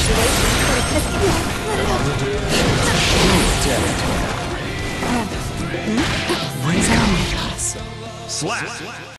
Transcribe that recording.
situation could have Slap!